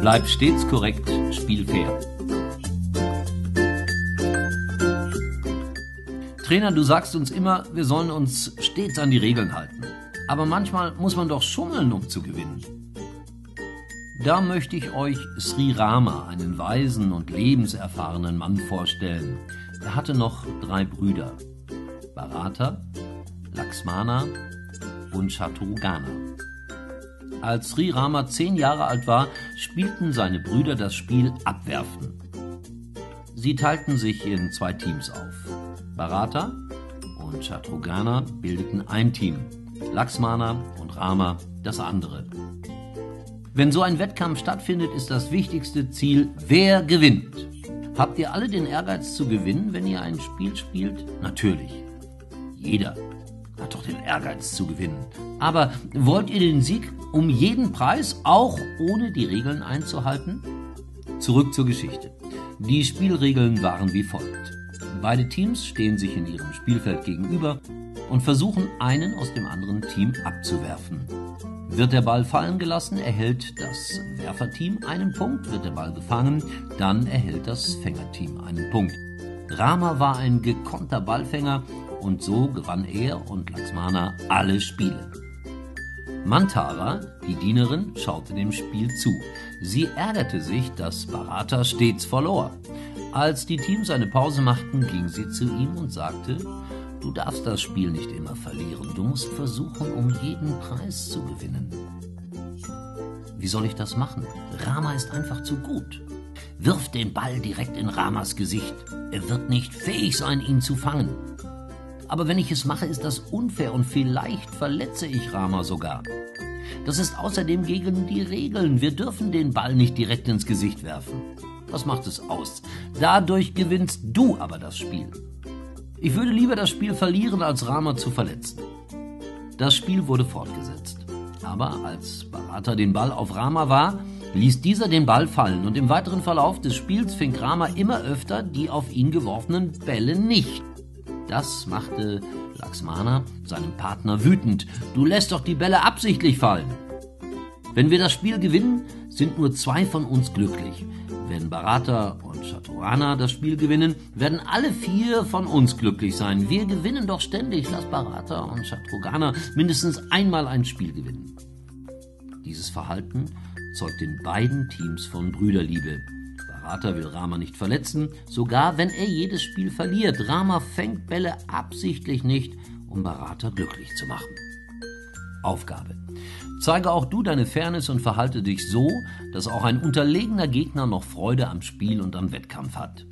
Bleib stets korrekt, spiel fair. Trainer, du sagst uns immer, wir sollen uns stets an die Regeln halten. Aber manchmal muss man doch schummeln, um zu gewinnen. Da möchte ich euch Sri Rama, einen weisen und lebenserfahrenen Mann, vorstellen. Er hatte noch drei Brüder. Bharata, Laxmana und Shatrugana. Als Sri Rama zehn Jahre alt war, spielten seine Brüder das Spiel Abwerfen. Sie teilten sich in zwei Teams auf. Bharata und Shatrugana bildeten ein Team, Laxmana und Rama das andere. Wenn so ein Wettkampf stattfindet, ist das wichtigste Ziel, wer gewinnt. Habt ihr alle den Ehrgeiz zu gewinnen, wenn ihr ein Spiel spielt? Natürlich. Jeder hat doch den Ehrgeiz zu gewinnen. Aber wollt ihr den Sieg um jeden Preis, auch ohne die Regeln einzuhalten? Zurück zur Geschichte. Die Spielregeln waren wie folgt. Beide Teams stehen sich in ihrem Spielfeld gegenüber und versuchen, einen aus dem anderen Team abzuwerfen. Wird der Ball fallen gelassen, erhält das Werferteam einen Punkt, wird der Ball gefangen, dann erhält das Fängerteam einen Punkt. Rama war ein gekonnter Ballfänger und so gewann er und Laxmana alle Spiele. Mantara, die Dienerin, schaute dem Spiel zu. Sie ärgerte sich, dass Bharata stets verlor. Als die Teams eine Pause machten, ging sie zu ihm und sagte, Du darfst das Spiel nicht immer verlieren, du musst versuchen, um jeden Preis zu gewinnen. Wie soll ich das machen? Rama ist einfach zu gut. Wirf den Ball direkt in Ramas Gesicht. Er wird nicht fähig sein, ihn zu fangen. Aber wenn ich es mache, ist das unfair und vielleicht verletze ich Rama sogar. Das ist außerdem gegen die Regeln. Wir dürfen den Ball nicht direkt ins Gesicht werfen. Was macht es aus? Dadurch gewinnst du aber das Spiel. Ich würde lieber das Spiel verlieren, als Rama zu verletzen. Das Spiel wurde fortgesetzt. Aber als Bharata den Ball auf Rama war, ließ dieser den Ball fallen und im weiteren Verlauf des Spiels fing Rama immer öfter die auf ihn geworfenen Bälle nicht. Das machte Laxmana, seinem Partner, wütend. Du lässt doch die Bälle absichtlich fallen. Wenn wir das Spiel gewinnen, sind nur zwei von uns glücklich. Wenn Barata und Chaturana das Spiel gewinnen, werden alle vier von uns glücklich sein. Wir gewinnen doch ständig. Lass Barata und Chaturana mindestens einmal ein Spiel gewinnen. Dieses Verhalten zeugt in beiden Teams von Brüderliebe. Barata will Rama nicht verletzen, sogar wenn er jedes Spiel verliert. Rama fängt Bälle absichtlich nicht, um Barata glücklich zu machen. Aufgabe. Zeige auch du deine Fairness und verhalte dich so, dass auch ein unterlegener Gegner noch Freude am Spiel und am Wettkampf hat.